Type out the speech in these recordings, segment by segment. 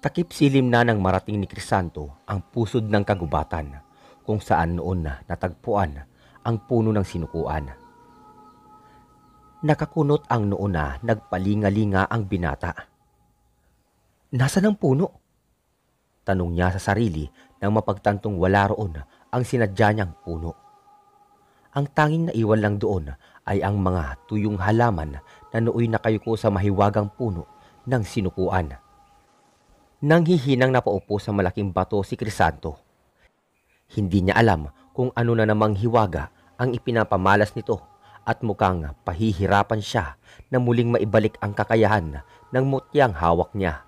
Takip silim na ng marating ni Crisanto ang pusod ng kagubatan kung saan noon na natagpuan ang puno ng sinukuan. Nakakunot ang noon na nagpalingalinga ang binata. Nasaan ang puno? Tanong niya sa sarili nang mapagtantong wala roon ang sinadya niyang puno. Ang tanging naiwan lang doon ay ang mga tuyong halaman na nooy nakayuko sa mahiwagang puno ng sinukuan. Nang hihinang napaupo sa malaking bato si Crisanto. Hindi niya alam kung ano na namang hiwaga ang ipinapamalas nito at mukhang pahihirapan siya na muling maibalik ang kakayahan ng mutyang hawak niya.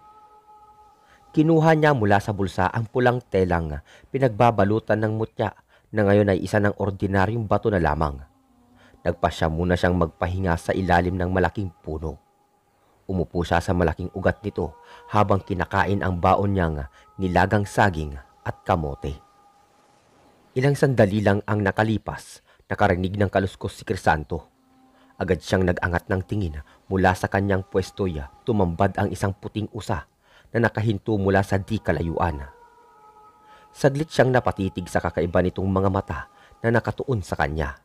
Kinuha niya mula sa bulsa ang pulang telang pinagbabalutan ng mutya na ngayon ay isa ng ordinaryong bato na lamang. Nagpasya muna siyang magpahinga sa ilalim ng malaking puno. Umupo siya sa malaking ugat nito habang kinakain ang baon niyang nilagang saging at kamote. Ilang sandali lang ang nakalipas, nakarinig ng kaluskos si Crisanto. Agad siyang nag-angat ng tingin mula sa kanyang pwestoya tumambad ang isang puting usa na nakahinto mula sa di kalayuan. Saglit siyang napatitig sa kakaiba nitong mga mata na nakatuon sa kanya.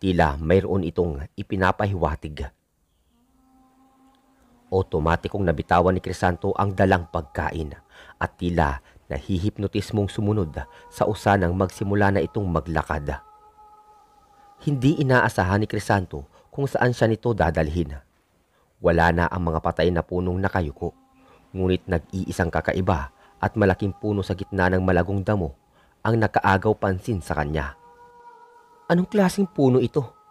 Tila mayroon itong ipinapahiwatig. Otomatikong nabitawan ni Crisanto ang dalang pagkain at tila nahihipnotismong sumunod sa usa ng magsimula na itong maglakad. Hindi inaasahan ni Crisanto kung saan siya nito dadalhin. Wala na ang mga patay na punong nakayuko, ngunit nag-iisang kakaiba at malaking puno sa gitna ng malagong damo ang nakaagaw pansin sa kanya. Anong klaseng puno ito?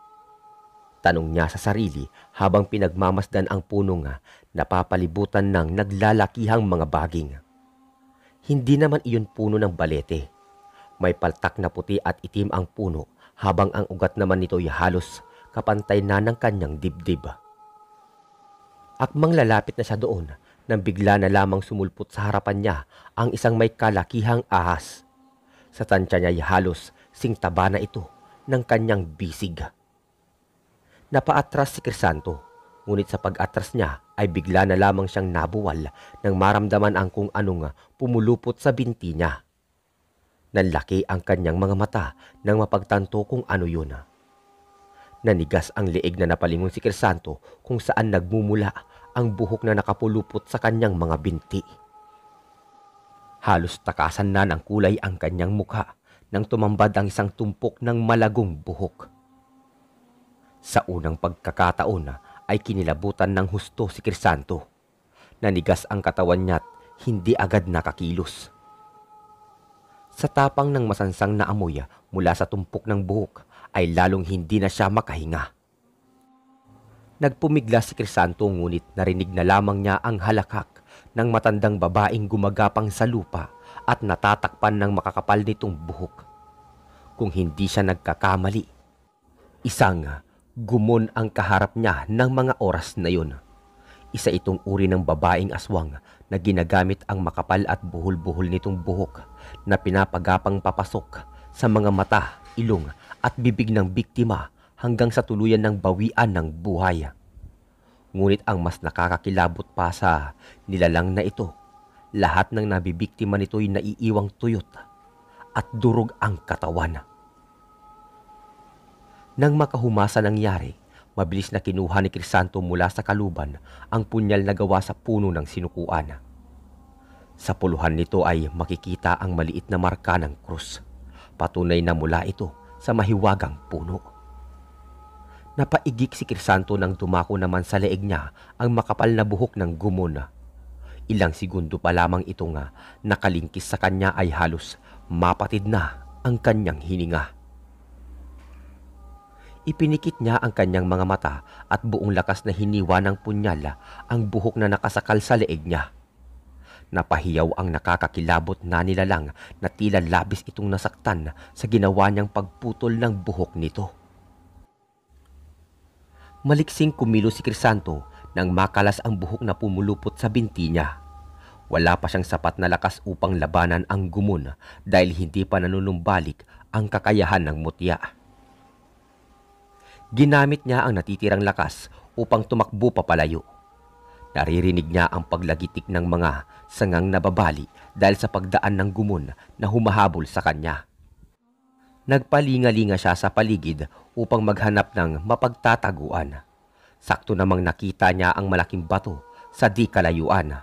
Tanong niya sa sarili habang pinagmamasdan ang puno nga napapalibutan ng naglalakihang mga baging. Hindi naman iyon puno ng balete. May paltak na puti at itim ang puno habang ang ugat naman nito ay halos kapantay na ng kanyang dibdib. Akmang lalapit na siya doon nang bigla na lamang sumulpot sa harapan niya ang isang may kalakihang ahas. Sa tansya niya ay halos singtaba na ito ng kanyang bisig. Napaatras si Crisanto, ngunit sa pag-atras niya ay bigla na lamang siyang nabuwal nang maramdaman ang kung anong pumulupot sa binti niya. Nanlaki ang kanyang mga mata nang mapagtanto kung ano yun. Nanigas ang leeg na napalingon si Crisanto kung saan nagmumula ang buhok na nakapulupot sa kanyang mga binti. Halos takasan na ng kulay ang kanyang mukha nang tumambad ang isang tumpok ng malagong buhok. Sa unang pagkakataon ay kinilabutan ng husto si Crisanto. Nanigas ang katawan niya't hindi agad nakakilos. Sa tapang ng masansang na amoy mula sa tumpok ng buhok ay lalong hindi na siya makahinga. Nagpumigla si Crisanto ngunit narinig na lamang niya ang halakak ng matandang babaeng gumagapang sa lupa at natatakpan ng makakapal nitong buhok. Kung hindi siya nagkakamali, isang Gumon ang kaharap niya ng mga oras na yun. Isa itong uri ng babaeng aswang na ginagamit ang makapal at buhol-buhol nitong buhok na pinapagapang papasok sa mga mata, ilong at bibig ng biktima hanggang sa tuluyan ng bawian ng buhay. Ngunit ang mas nakakakilabot pa sa nilalang na ito, lahat ng nabibiktima nito'y naiiwang tuyot at durog ang katawan. Nang makahumasa nangyari, mabilis na kinuha ni Crisanto mula sa kaluban ang punyal na gawa sa puno ng sinukuan. Sa puluhan nito ay makikita ang maliit na marka ng krus. Patunay na mula ito sa mahiwagang puno. Napaigik si Crisanto nang dumako naman sa leeg niya ang makapal na buhok ng gumon. Ilang segundo pa lamang ito nga nakalingkis sa kanya ay halos mapatid na ang kanyang hininga. Ipinikit niya ang kanyang mga mata at buong lakas na hiniwa ng punyal ang buhok na nakasakal sa leeg niya. Napahiyaw ang nakakakilabot na nilalang na tila labis itong nasaktan sa ginawa niyang pagputol ng buhok nito. Maliksing kumilo si Crisanto nang makalas ang buhok na pumulupot sa binti niya. Wala pa siyang sapat na lakas upang labanan ang gumon dahil hindi pa nanunumbalik ang kakayahan ng mutya. Ginamit niya ang natitirang lakas upang tumakbo papalayo. Naririnig niya ang paglagitik ng mga sangang nababali dahil sa pagdaan ng gumon na humahabol sa kanya. Nagpalingalinga siya sa paligid upang maghanap ng mapagtataguan. Sakto namang nakita niya ang malaking bato sa di kalayuan.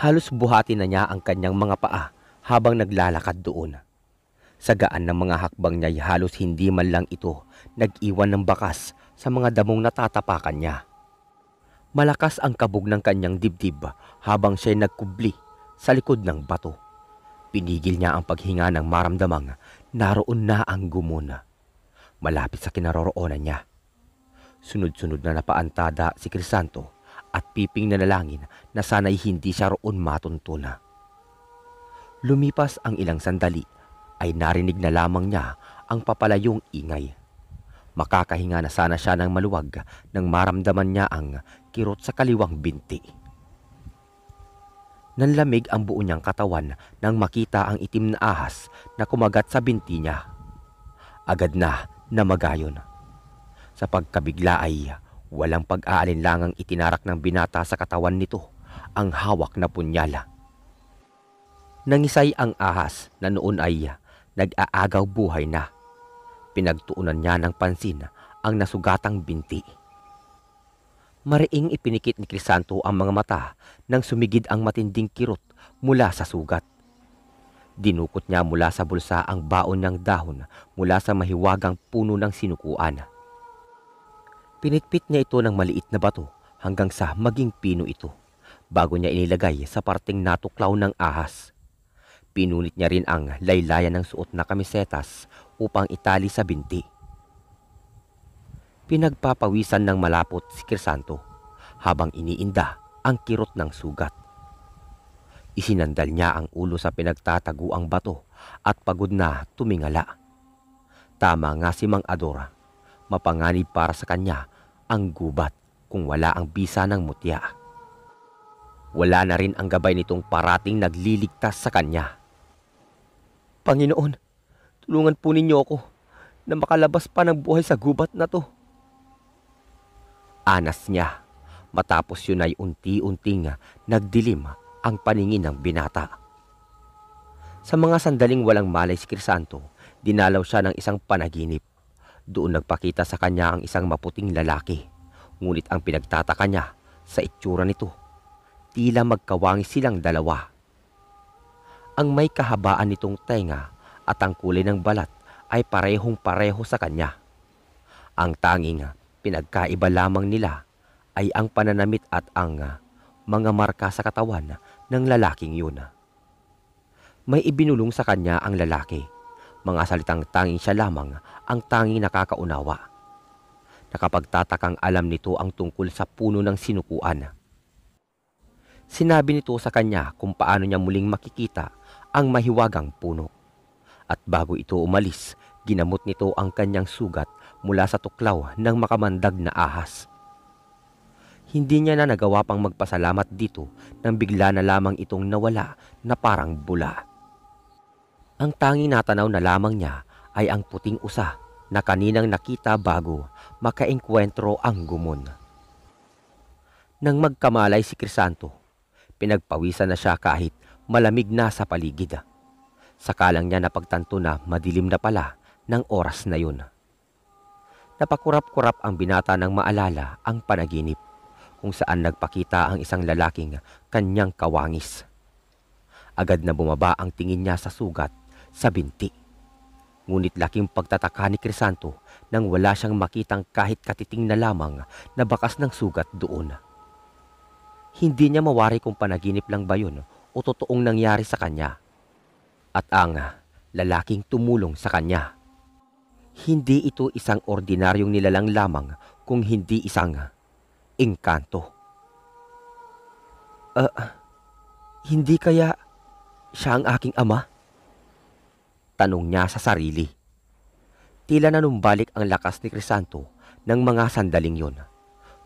Halos buhati na niya ang kanyang mga paa habang naglalakad doon. Sa gaan ng mga hakbang niya ay halos hindi man lang ito nag-iwan ng bakas sa mga damong natatapakan niya. Malakas ang kabog ng kanyang dibdib habang siya'y nagkubli sa likod ng bato. Pinigil niya ang paghinga ng maramdamang naroon na ang gumuna. Malapit sa kinaroroonan niya. Sunod-sunod na napaantada si Crisanto at piping na nalangin na sana'y hindi siya roon matuntuna. Lumipas ang ilang sandali ay narinig na lamang niya ang papalayong ingay. Makakahinga na sana siya ng maluwag nang maramdaman niya ang kirot sa kaliwang binti. Nanlamig ang buo niyang katawan nang makita ang itim na ahas na kumagat sa binti niya. Agad na namagayon. Sa pagkabigla ay walang pag-aalinlangang itinarak ng binata sa katawan nito ang hawak na punyala. Nangisay ang ahas na noon ay nag-aagaw buhay na. Pinagtuunan niya ng pansin ang nasugatang binti. Mariing ipinikit ni Crisanto ang mga mata nang sumigid ang matinding kirot mula sa sugat. Dinukot niya mula sa bulsa ang baon ng dahon mula sa mahiwagang puno ng sinukuan. Pinitpit niya ito ng maliit na bato hanggang sa maging pino ito bago niya inilagay sa parting natuklaw ng ahas. Pinunit niya rin ang laylayan ng suot na kamisetas upang itali sa binti. Pinagpapawisan ng malapot si Crisanto habang iniinda ang kirot ng sugat. Isinandal niya ang ulo sa pinagtataguang bato at pagod na tumingala. Tama nga si Mang Adora, mapanganib para sa kanya ang gubat kung wala ang bisa ng mutya. Wala na rin ang gabay nitong parating nagliligtas sa kanya. Panginoon, tulungan po ninyo ako na makalabas pa ng buhay sa gubat na to. Anas niya. Matapos yun ay unti-unting nagdilim ang paningin ng binata. Sa mga sandaling walang malay si Crisanto, dinalaw siya ng isang panaginip. Doon nagpakita sa kanya ang isang maputing lalaki. Ngunit ang pinagtataka niya sa itsura nito, tila magkawangi silang dalawa. Ang may kahabaan nitong tenga at ang kulay ng balat ay parehong pareho sa kanya. Ang tanging Pinagkaiba lamang nila ay ang pananamit at ang mga marka sa katawan ng lalaking yun. May ibinulong sa kanya ang lalaki. Mga salitang tanging siya lamang ang tanging nakakaunawa. Nakapagtatakang alam nito ang tungkol sa puno ng sinukuan. Sinabi nito sa kanya kung paano niya muling makikita ang mahiwagang puno. At bago ito umalis, ginamot nito ang kanyang sugat mula sa tuklaw ng makamandag na ahas. Hindi niya na nagawa pang magpasalamat dito nang bigla na lamang itong nawala na parang bula. Ang tanging natanaw na lamang niya ay ang puting usa na kaninang nakita bago makaengkwentro ang gumon. Nang magkamalay si Crisanto, pinagpawisan na siya kahit malamig na sa paligid. Sakalang niya napagtanto na madilim na pala ng oras na yun. Napakurap-kurap ang binata ng maalala ang panaginip kung saan nagpakita ang isang lalaking kanyang kawangis. Agad na bumaba ang tingin niya sa sugat sa binti. Ngunit laking pagtataka ni Crisanto nang wala siyang makitang kahit katiting na lamang na bakas ng sugat doon. Hindi niya mawari kung panaginip lang ba yun o totoong nangyari sa kanya. At ang lalaking tumulong sa kanya hindi ito isang ordinaryong nilalang lamang kung hindi isang engkanto. Uh, hindi kaya siya ang aking ama? Tanong niya sa sarili. Tila nanumbalik ang lakas ni Crisanto ng mga sandaling yon.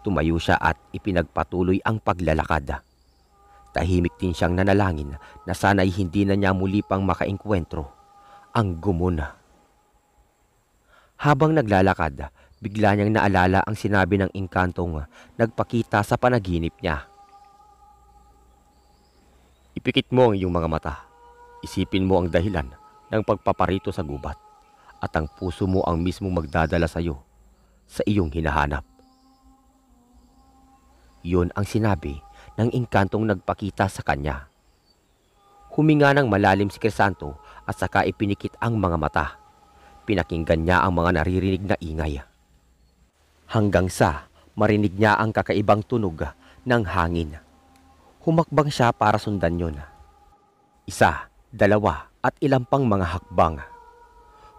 Tumayo siya at ipinagpatuloy ang paglalakad. Tahimik din siyang nanalangin na sana'y hindi na niya muli pang makaengkwentro ang gumuna. Habang naglalakad, bigla niyang naalala ang sinabi ng inkantong nagpakita sa panaginip niya. Ipikit mo ang iyong mga mata. Isipin mo ang dahilan ng pagpaparito sa gubat at ang puso mo ang mismong magdadala sa iyo sa iyong hinahanap. Yun ang sinabi ng inkantong nagpakita sa kanya. Huminga ng malalim si Crisanto at saka ipinikit ang mga mata. Pinakinggan niya ang mga naririnig na ingay. Hanggang sa marinig niya ang kakaibang tunog ng hangin. Humakbang siya para sundan yon. Isa, dalawa at ilang pang mga hakbang.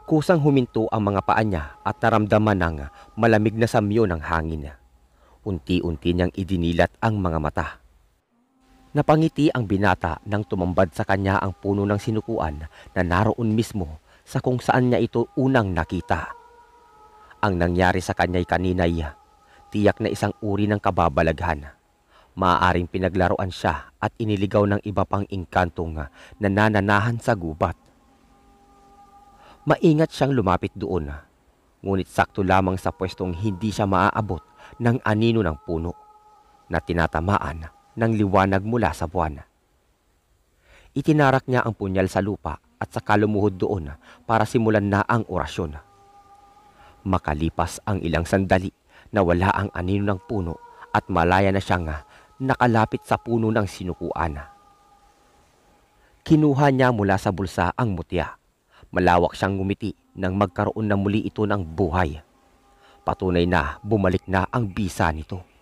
Kusang huminto ang mga paa niya at naramdaman ng malamig na samyo ng hangin. Unti-unti niyang idinilat ang mga mata. Napangiti ang binata nang tumambad sa kanya ang puno ng sinukuan na naroon mismo sa kung saan niya ito unang nakita. Ang nangyari sa kanya'y kaninay, tiyak na isang uri ng kababalaghan. Maaaring pinaglaruan siya at iniligaw ng iba pang inkantong nanananahan sa gubat. Maingat siyang lumapit doon, ngunit sakto lamang sa pwestong hindi siya maaabot ng anino ng puno na tinatamaan ng liwanag mula sa buwan. Itinarak niya ang punyal sa lupa at saka lumuhod doon para simulan na ang orasyon. Makalipas ang ilang sandali na wala ang anino ng puno at malaya na siyang nakalapit sa puno ng sinukuan. Kinuha niya mula sa bulsa ang mutya. Malawak siyang ngumiti nang magkaroon na muli ito ng buhay. Patunay na bumalik na ang bisa nito.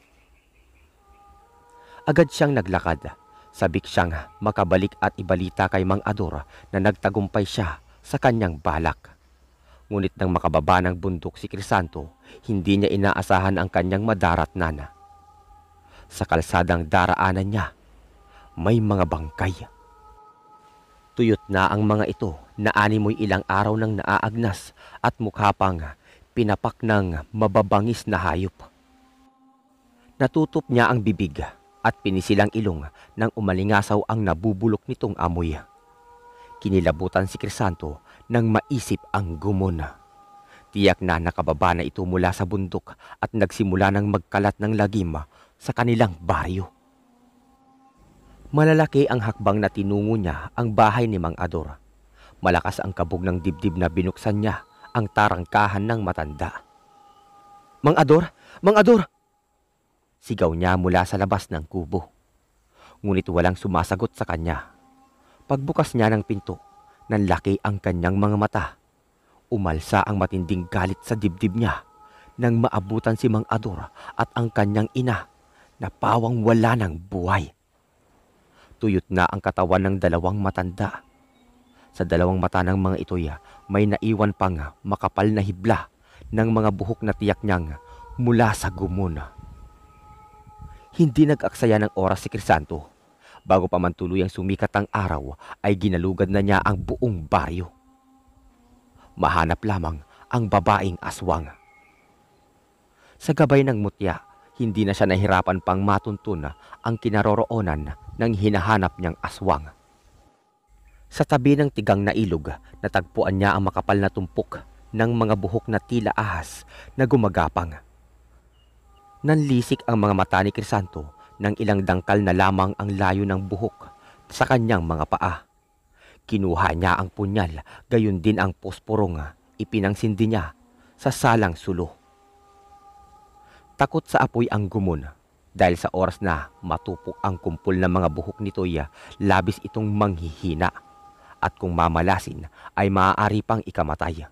Agad siyang naglakad. Sabik siyang makabalik at ibalita kay Mang Ador na nagtagumpay siya sa kanyang balak. Ngunit nang makababa ng bundok si Crisanto, hindi niya inaasahan ang kanyang madarat nana. Sa kalsadang daraanan niya, may mga bangkay. Tuyot na ang mga ito na animoy ilang araw nang naaagnas at mukha pang pinapak ng mababangis na hayop. Natutop niya ang bibig at pinisilang ilong nang umalingasaw ang nabubulok nitong amoy. Kinilabutan si Crisanto nang maisip ang gumon. Tiyak na nakababa na ito mula sa bundok at nagsimula ng magkalat ng lagim sa kanilang baryo. Malalaki ang hakbang na tinungo niya ang bahay ni Mang Ador. Malakas ang kabog ng dibdib na binuksan niya ang tarangkahan ng matanda. Mang Ador! Mang Ador! Sigaw niya mula sa labas ng kubo. Ngunit walang sumasagot sa kanya. Pagbukas niya ng pinto, nanlaki ang kanyang mga mata. Umalsa ang matinding galit sa dibdib niya nang maabutan si Mang Ador at ang kanyang ina na pawang wala ng buhay. Tuyot na ang katawan ng dalawang matanda. Sa dalawang mata ng mga ito'y may naiwan pang makapal na hibla ng mga buhok na tiyak niyang mula sa gumuna. Hindi nag-aksaya ng oras si Crisanto. Bago pa man tuluyang sumikat ang araw, ay ginalugad na niya ang buong baryo. Mahanap lamang ang babaeng aswang. Sa gabay ng mutya, hindi na siya nahirapan pang matuntun ang kinaroroonan ng hinahanap niyang aswang. Sa tabi ng tigang na ilog, natagpuan niya ang makapal na tumpok ng mga buhok na tila ahas na gumagapang. Nanlisik ang mga mata ni Crisanto nang ilang dangkal na lamang ang layo ng buhok sa kanyang mga paa. Kinuha niya ang punyal, gayon din ang posporong ipinangsindi niya sa salang sulo. Takot sa apoy ang gumon dahil sa oras na matupok ang kumpol ng mga buhok nito'y labis itong manghihina at kung mamalasin ay maaari pang ikamatay.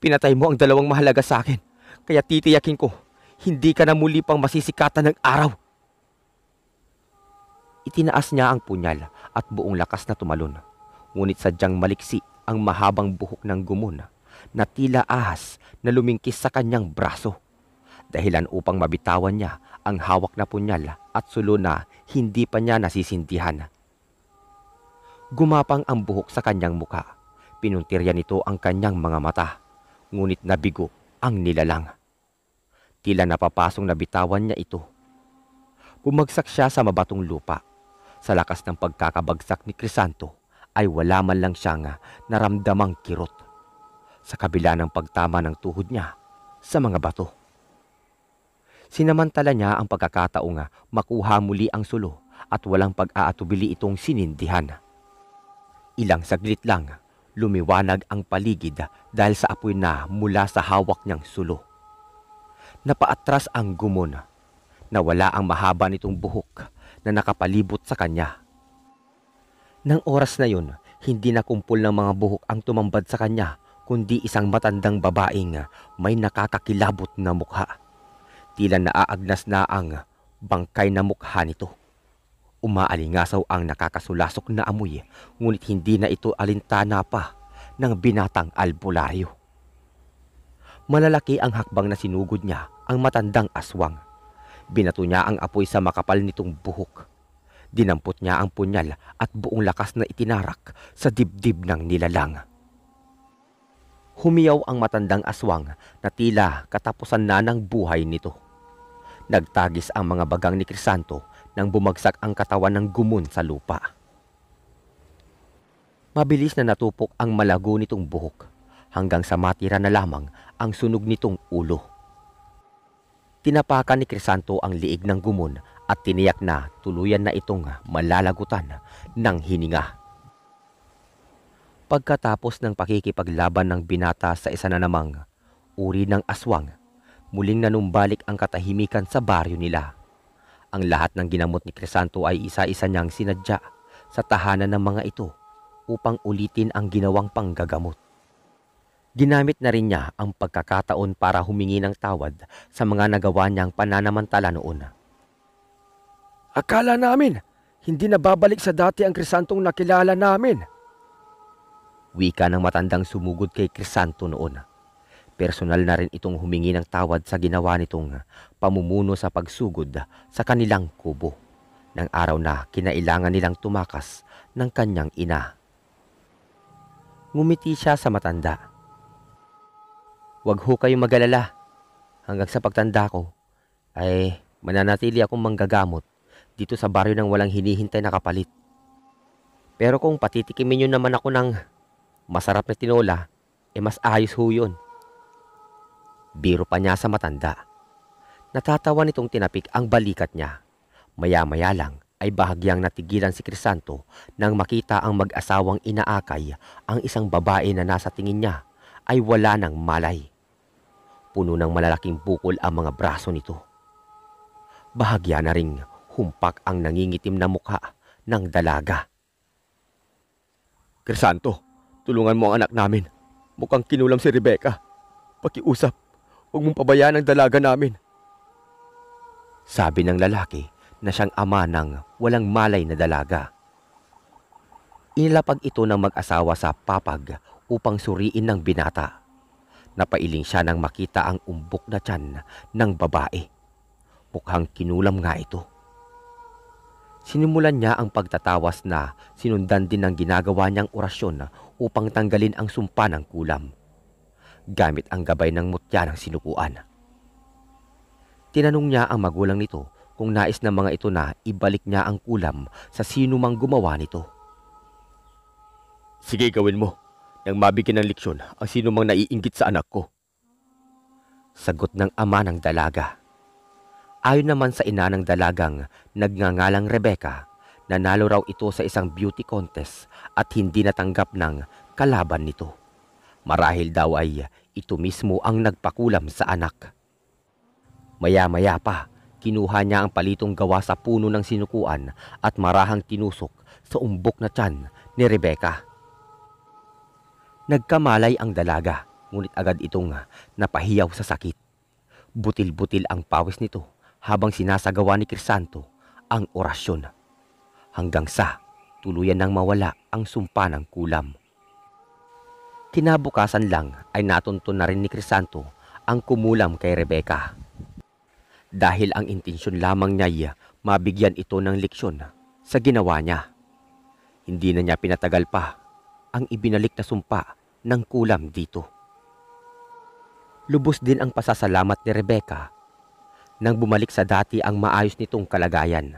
Pinatay mo ang dalawang mahalaga sa akin, kaya titiyakin ko hindi ka na muli pang masisikatan ng araw. Itinaas niya ang punyal at buong lakas na tumalon. Ngunit sadyang maliksi ang mahabang buhok ng gumon na tila ahas na lumingkis sa kanyang braso. Dahilan upang mabitawan niya ang hawak na punyal at sulo na hindi pa niya nasisindihan. Gumapang ang buhok sa kanyang muka. Pinuntirya nito ang kanyang mga mata. Ngunit nabigo ang nilalang. Tila napapasong nabitawan niya ito. Bumagsak siya sa mabatong lupa. Sa lakas ng pagkakabagsak ni Crisanto ay wala man lang siyang naramdamang kirot. Sa kabila ng pagtama ng tuhod niya sa mga bato. Sinamantala niya ang pagkakataong makuha muli ang sulo at walang pag-aatubili itong sinindihan. Ilang saglit lang, lumiwanag ang paligid dahil sa apoy na mula sa hawak niyang sulo. Napaatras ang gumon. Nawala ang mahaba nitong buhok na nakapalibot sa kanya. Nang oras na yun, hindi na kumpol ng mga buhok ang tumambad sa kanya, kundi isang matandang babaeng may nakakakilabot na mukha. Tila naaagnas na ang bangkay na mukha nito. Umaalingasaw ang nakakasulasok na amoy, ngunit hindi na ito alintana pa ng binatang albularyo. Malalaki ang hakbang na sinugod niya ang matandang aswang. Binato niya ang apoy sa makapal nitong buhok. Dinampot niya ang punyal at buong lakas na itinarak sa dibdib ng nilalang. Humiyaw ang matandang aswang na tila katapusan na ng buhay nito. Nagtagis ang mga bagang ni Crisanto nang bumagsak ang katawan ng gumon sa lupa. Mabilis na natupok ang malago nitong buhok hanggang sa matira na lamang ang sunog nitong ulo. Tinapakan ni Crisanto ang liig ng gumon at tiniyak na tuluyan na itong malalagutan ng hininga. Pagkatapos ng pakikipaglaban ng binata sa isa na namang uri ng aswang, muling nanumbalik ang katahimikan sa baryo nila. Ang lahat ng ginamot ni Crisanto ay isa-isa niyang sinadya sa tahanan ng mga ito upang ulitin ang ginawang panggagamot. Ginamit na rin niya ang pagkakataon para humingi ng tawad sa mga nagawa niyang pananamantala noon. Akala namin, hindi na babalik sa dati ang Crisantong nakilala namin. Wika ng matandang sumugod kay Crisanto noon. Personal na rin itong humingi ng tawad sa ginawa nitong pamumuno sa pagsugod sa kanilang kubo ng araw na kinailangan nilang tumakas ng kanyang ina. Ngumiti siya sa matanda. Huwag ho kayong magalala. Hanggang sa pagtanda ko, ay mananatili akong manggagamot dito sa baryo ng walang hinihintay na kapalit. Pero kung patitikimin nyo naman ako ng masarap na tinola, eh mas ayos ho yun. Biro pa niya sa matanda. Natatawa nitong tinapik ang balikat niya. Maya-maya lang ay bahagyang natigilan si Crisanto nang makita ang mag-asawang inaakay ang isang babae na nasa tingin niya ay wala ng malay. Puno ng malalaking bukol ang mga braso nito. Bahagya na ring humpak ang nangingitim na mukha ng dalaga. Crisanto, tulungan mo ang anak namin. Mukhang kinulam si Rebecca. Pakiusap. Huwag mong pabayaan ang dalaga namin. Sabi ng lalaki na siyang ama ng walang malay na dalaga. Inilapag ito ng mag-asawa sa papag upang suriin ng binata. Napailing siya nang makita ang umbok na tiyan ng babae. Mukhang kinulam nga ito. Sinimulan niya ang pagtatawas na sinundan din ng ginagawa niyang orasyon upang tanggalin ang sumpa ng kulam gamit ang gabay ng mutya ng sinukuan. Tinanong niya ang magulang nito kung nais ng mga ito na ibalik niya ang kulam sa sino mang gumawa nito. Sige, gawin mo. Nang mabigyan ng leksyon ang sino mang naiinggit sa anak ko. Sagot ng ama ng dalaga. Ayon naman sa ina ng dalagang nagngangalang Rebecca, nanalo raw ito sa isang beauty contest at hindi natanggap ng kalaban nito. Marahil daw ay ito mismo ang nagpakulam sa anak. Maya-maya pa, kinuha niya ang palitong gawa sa puno ng sinukuan at marahang tinusok sa umbok na tiyan ni Rebecca. Nagkamalay ang dalaga, ngunit agad itong napahiyaw sa sakit. Butil-butil ang pawis nito habang sinasagawa ni Crisanto ang orasyon. Hanggang sa tuluyan nang mawala ang sumpa ng kulam. Kinabukasan lang ay natuntun na rin ni Crisanto ang kumulam kay Rebecca. Dahil ang intensyon lamang niya mabigyan ito ng leksyon sa ginawa niya. Hindi na niya pinatagal pa ang ibinalik na sumpa ng kulam dito. Lubos din ang pasasalamat ni Rebecca nang bumalik sa dati ang maayos nitong kalagayan.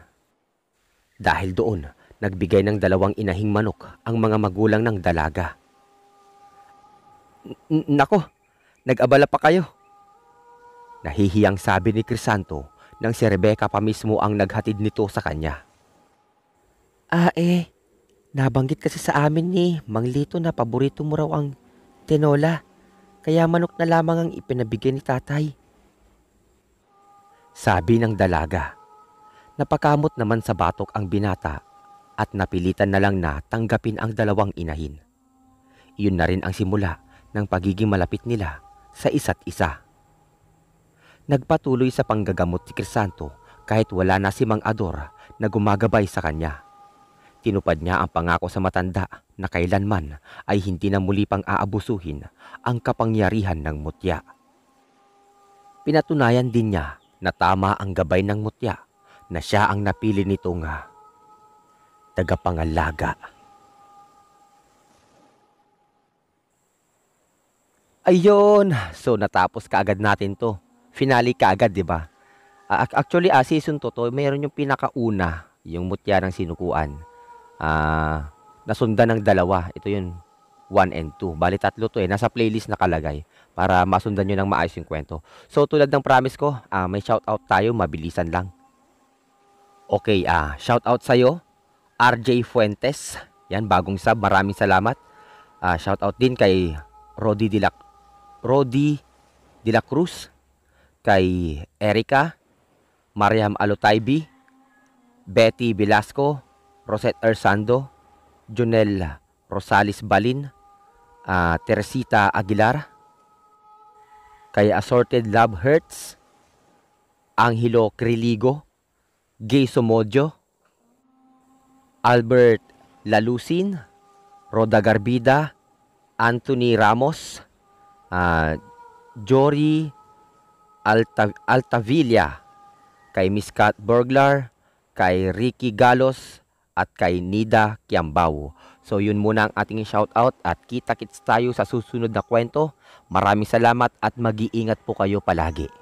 Dahil doon, nagbigay ng dalawang inahing manok ang mga magulang ng dalaga. Nako, nag-abala pa kayo. Nahihiyang sabi ni Crisanto nang si Rebecca pa mismo ang naghatid nito sa kanya. Ah eh, nabanggit kasi sa amin ni Mang Lito na paborito mo raw ang tinola. Kaya manok na lamang ang ipinabigay ni tatay. Sabi ng dalaga. Napakamot naman sa batok ang binata at napilitan na lang na tanggapin ang dalawang inahin. Iyon na rin ang simula ng pagiging malapit nila sa isa't isa. Nagpatuloy sa panggagamot si Crisanto kahit wala na si Mang Ador na gumagabay sa kanya. Tinupad niya ang pangako sa matanda na kailanman ay hindi na muli pang aabusuhin ang kapangyarihan ng mutya. Pinatunayan din niya na tama ang gabay ng mutya na siya ang napili nitong ah, tagapangalaga. Ayun, so natapos kaagad natin to. Finale kaagad, di ba? Ac- actually, ah, season 2 to, mayroon yung pinakauna, yung mutya ng sinukuan. Ah, nasundan ng dalawa. Ito yun, 1 and 2. Bali tatlo to eh. Nasa playlist nakalagay para masundan nyo ng maayos yung kwento. So tulad ng promise ko, ah, may shoutout tayo, mabilisan lang. Okay, ah, shoutout sa'yo, RJ Fuentes. Yan, bagong sub. Maraming salamat. Ah, shoutout din kay Rodi de la, Rodi de Cruz, kay Erica, Mariam Alotaybi, Betty Velasco, Rosette Ersando, Jonel Rosales Balin, ah, Teresita Aguilar, kay Assorted Love Hurts, Angelo Criligo, Gay Somodio, Albert Lalusin, Roda Garbida, Anthony Ramos, ah, Jory Alta, Altavilla, kay Miss Kat Burglar, kay Ricky Galos, at kay Nida Kiambao. So yun muna ang ating shoutout at kita-kits tayo sa susunod na kwento. Maraming salamat at mag-iingat po kayo palagi.